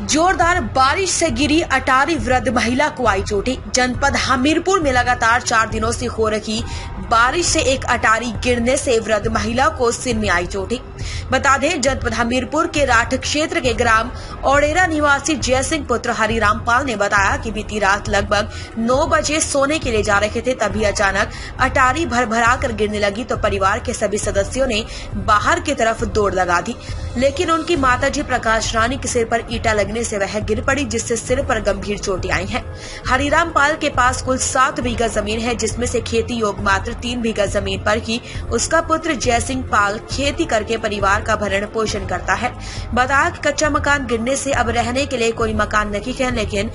जोरदार बारिश से गिरी अटारी वृद्ध महिला को आई चोटी। जनपद हमीरपुर में लगातार चार दिनों से हो रही बारिश से एक अटारी गिरने से वृद्ध महिला को सिर में आई चोटी। बता दें, जनपद हमीरपुर के राठ क्षेत्र के ग्राम औड़ेरा निवासी जय सिंह पुत्र हरिराम पाल ने बताया कि बीती रात लगभग 9 बजे सोने के लिए जा रहे थे, तभी अचानक अटारी भर भरा कर गिरने लगी तो परिवार के सभी सदस्यों ने बाहर की तरफ़ दौड़ लगा दी। लेकिन उनकी माताजी प्रकाश रानी के सिर पर ईटा लगने से वह गिर पड़ी, जिससे सिर पर गंभीर चोटें आई हैं। हरिराम पाल के पास कुल सात बीघा ज़मीन है, जिसमें से खेती योग मात्र तीन बीघा ज़मीन पर ही उसका पुत्र जय सिंह पाल खेती करके परिवार का भरण पोषण करता है। बताया कि कच्चा मकान गिरने से अब रहने के लिए कोई मकान नहीं है, लेकिन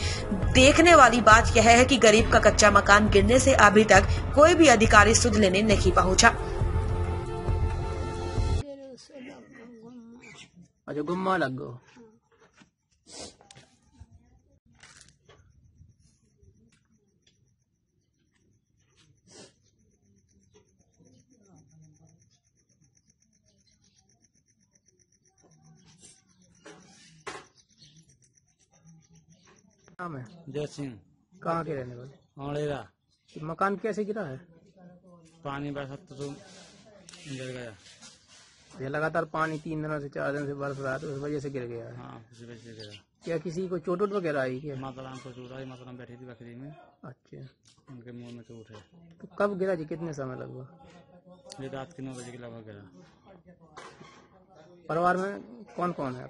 देखने वाली बात यह है कि गरीब का कच्चा मकान गिरने से अभी तक कोई भी अधिकारी सुध लेने नहीं पहुँचा। अच्छा गुम्मा लग गो नाम है जय सिंह। कहाँ के रहने वाले? औड़ेरा मकान कैसे गिरा है? पानी बरसा तो गिर गया। ये लगातार पानी तीन दिनों से चार दिन से बरस रहा है तो उस वजह से गिर गया है। हाँ उसी वजह से गिरा क्या किसी को चोट वोट वगैरह आई क्या? माता राम को चोट आई माता राम बैठी थी बकरी में। अच्छा। उनके मुँह में चोट है। तो कब गिरा जी? कितने समय लगभग? ये रात के नौ बजे के लगभग गिरा। परिवार में कौन कौन है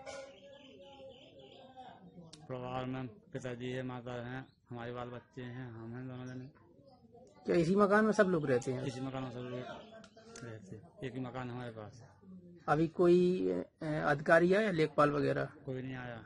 परिवार में पिताजी है माता है हमारे बाल बच्चे हैं हम हैं दोनों जने। क्या इसी मकान में सब लोग रहते हैं? इसी मकान में सब लोग रहते हैं। एक ही मकान हमारे पास। अभी कोई अधिकारी आया लेखपाल वगैरह? कोई नहीं आया।